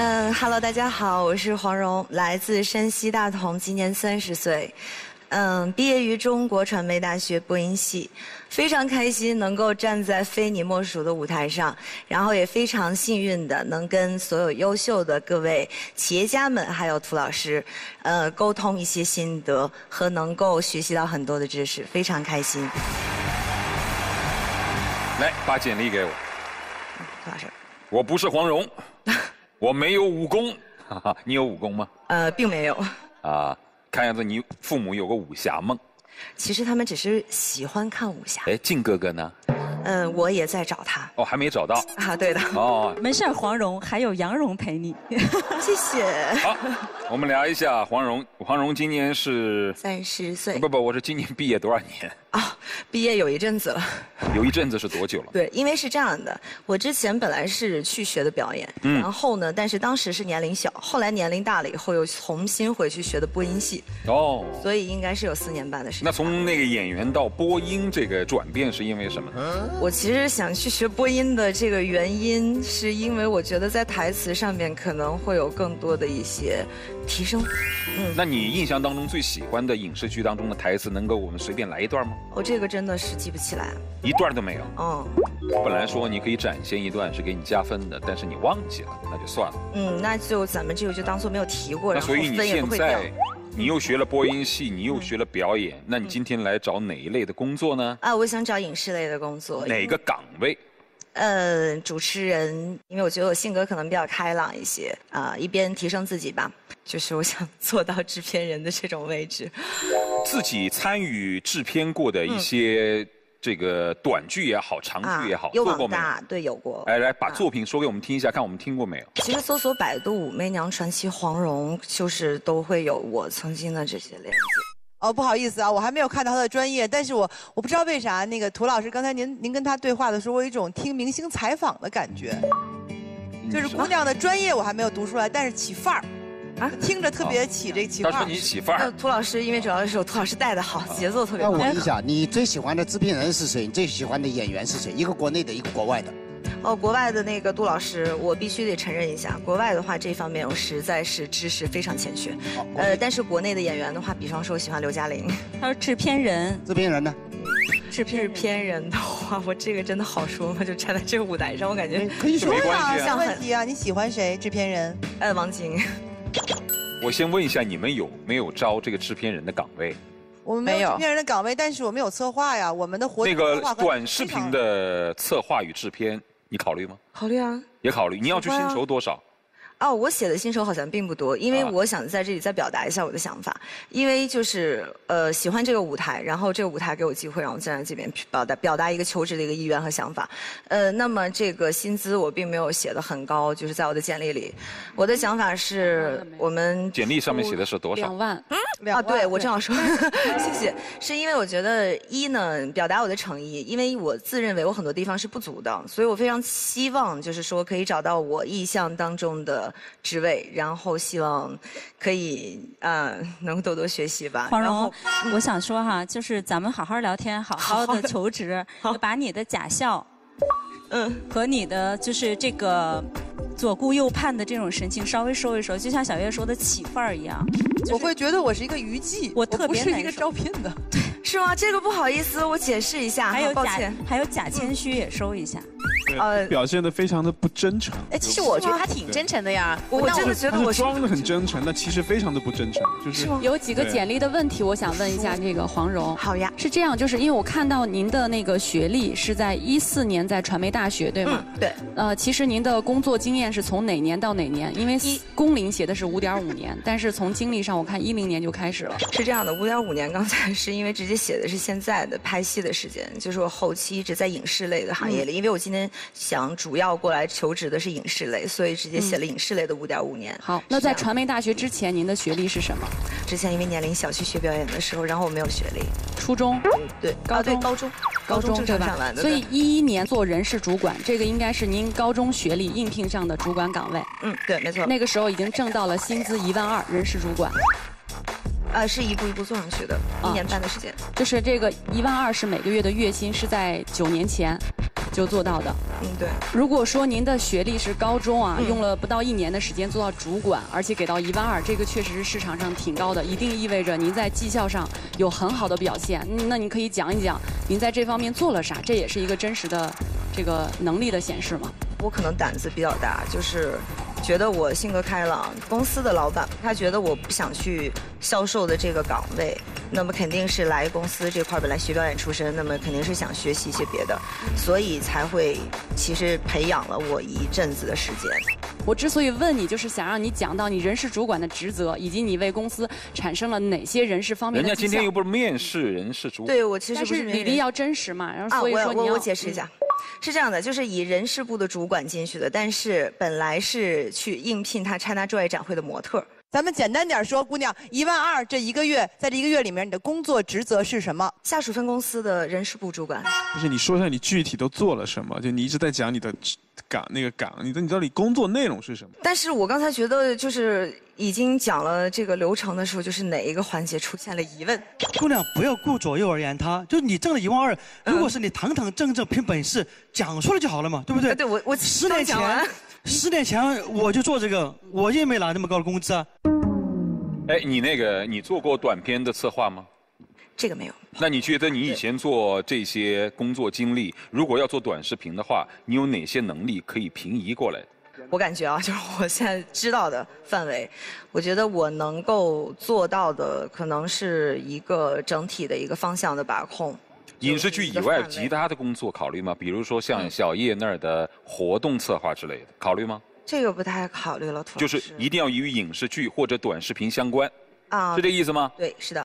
嗯，Hello，大家好，我是黄蓉，来自山西大同，今年三十岁。嗯，毕业于中国传媒大学播音系，非常开心能够站在非你莫属的舞台上，然后也非常幸运的能跟所有优秀的各位企业家们，还有涂老师，呃，沟通一些心得和能够学习到很多的知识，非常开心。来，把简历给我。涂老师，我不是黄蓉，我没有武功，哈哈，你有武功吗？呃，并没有。啊。看样子你父母有个武侠梦，其实他们只是喜欢看武侠。哎，靖哥哥呢？嗯，我也在找他。哦，还没找到啊？对的。哦，没事，黄蓉还有杨蓉陪你。谢谢。好，我们聊一下黄蓉。黄蓉今年是三十岁。不不，我是今年毕业多少年？啊，毕业有一阵子了。有一阵子是多久了？对，因为是这样的，我之前本来是去学的表演，然后呢，但是当时是年龄小，后来年龄大了以后又重新回去学的播音系。哦。所以应该是有四年半的时间。那从那个演员到播音这个转变是因为什么？我其实想去学播音的这个原因，是因为我觉得在台词上面可能会有更多的一些提升。嗯，那你印象当中最喜欢的影视剧当中的台词，能够我们随便来一段吗？我这个真的是记不起来，一段都没有。嗯，本来说你可以展现一段是给你加分的，但是你忘记了，那就算了。嗯，那就咱们这个就当做没有提过，那所以你现在。你又学了播音系，你又学了表演，那你今天来找哪一类的工作呢？啊，我想找影视类的工作。哪个岗位？呃，主持人，因为我觉得我性格可能比较开朗一些啊，一边提升自己吧，就是我想做到制片人的这种位置。自己参与制片过的一些。这个短剧也好，长剧也好，做过没有？对，有过。哎来，把作品说给我们听一下，看我们听过没有？其实搜索百度《武媚娘传奇》黄蓉，就是都会有我曾经的这些链接。哦，不好意思啊，我还没有看到他的专业，但是我我不知道为啥那个涂老师刚才您您跟他对话的时候，我有一种听明星采访的感觉，就是姑娘的专业我还没有读出来，但是起范儿。啊，听着特别起这起范儿。他说你起范儿。涂老师，因为主要是我涂老师带的好，节奏特别。那我问一下，你最喜欢的制片人是谁？你最喜欢的演员是谁？一个国内的，一个国外的。哦，国外的那个杜老师，我必须得承认一下，国外的话这方面我实在是知识非常欠缺。呃，但是国内的演员的话，比方说我喜欢刘嘉玲。他说制片人。制片人呢？制片人的话，我这个真的好说吗？就站在这个舞台上，我感觉可以说啊，像问题啊，你喜欢谁？制片人？呃，王晶。我先问一下，你们有没有招这个制片人的岗位？我们没有制片人的岗位，但是我们有策划呀。我们的活那个短视频的策划与制片，你考虑吗？考虑啊。也考虑。你要去薪酬多少？哦，我写的新手好像并不多，因为我想在这里再表达一下我的想法，因为就是呃喜欢这个舞台，然后这个舞台给我机会让我站在这边表达表达一个求职的一个意愿和想法，呃，那么这个薪资我并没有写的很高，就是在我的简历里，我的想法是我们简历上面写的是多少？两万。啊，对，我正要说，谢谢，是因为我觉得一呢，表达我的诚意，因为我自认为我很多地方是不足的，所以我非常希望就是说可以找到我意向当中的职位，然后希望可以呃能多多学习吧。黄蓉，我想说哈，就是咱们好好聊天，好好的求职，把你的假笑，嗯，和你的就是这个。左顾右盼的这种神情稍微收一收，就像小月说的起范儿一样。我会觉得我是一个娱记，我特别是一个招聘的。对，是吗？这个不好意思，我解释一下。还有假，还有假谦虚也收一下。呃，表现的非常的不真诚。哎，其实我觉得他挺真诚的呀。我真的觉得我装的很真诚，那其实非常的不真诚。就是有几个简历的问题，我想问一下这个黄蓉。好呀。是这样，就是因为我看到您的那个学历是在一四年在传媒大学，对吗？对。呃，其实您的工作经验是从哪年到哪年？因为工龄写的是五点五年，但是从经历上我看一零年就开始了。是这样的，五点五年刚才是因为直接写的是现在的拍戏的时间，就是我后期一直在影视类的行业里，因为我今天想主要过来求职的是影视类，所以直接写了影视类的五点五年。好，那在传媒大学之前，您的学历是什么？之前因为年龄小去学表演的时候，然后我没有学历。初中？对，高对高中，高中正常上完的。所以一一年做人事主管，这个应该是您高中学历应聘上的主管岗位。嗯，对，没错。那个时候已经挣到了薪资一万二，人事主管。呃，是一步一步做上去的，一年半的时间。就是这个一万二是每个月的月薪，是在九年前就做到的。嗯，对。如果说您的学历是高中啊，用了不到一年的时间做到主管，而且给到一万二，这个确实是市场上挺高的，一定意味着您在绩效上有很好的表现。那您可以讲一讲您在这方面做了啥？这也是一个真实的这个能力的显示吗？我可能胆子比较大，就是觉得我性格开朗。公司的老板他觉得我不想去销售的这个岗位，那么肯定是来公司这块本来学表演出身，那么肯定是想学习一些别的，所以才会其实培养了我一阵子的时间。我之所以问你，就是想让你讲到你人事主管的职责，以及你为公司产生了哪些人事方面的。人家今天又不是面试人事主管。对我其实不是履历要真实嘛，然后所以说你要。我我解释一下。是这样的，就是以人事部的主管进去的，但是本来是去应聘他 China Joy 展会的模特。咱们简单点说，姑娘，一万二这一个月，在这一个月里面，你的工作职责是什么？下属分公司的人事部主管。不是你说一下你具体都做了什么？就你一直在讲你的岗那个岗，你的你到底工作内容是什么？但是我刚才觉得就是已经讲了这个流程的时候，就是哪一个环节出现了疑问？姑娘，不要顾左右而言他，就是你挣了一万二，如果是你堂堂正正凭本事讲出来就好了嘛，对不对？对，我我十年前。十年前我就做这个，我也没拿那么高的工资啊。哎，你那个，你做过短片的策划吗？这个没有。那你觉得你以前做这些工作经历，如果要做短视频的话，你有哪些能力可以平移过来？我感觉啊，就是我现在知道的范围，我觉得我能够做到的，可能是一个整体的一个方向的把控。影视剧以外，其他的工作考虑吗？比如说像小叶那儿的活动策划之类的，考虑吗？这个不太考虑了，就是一定要与影视剧或者短视频相关，啊，是这意思吗？对，是的。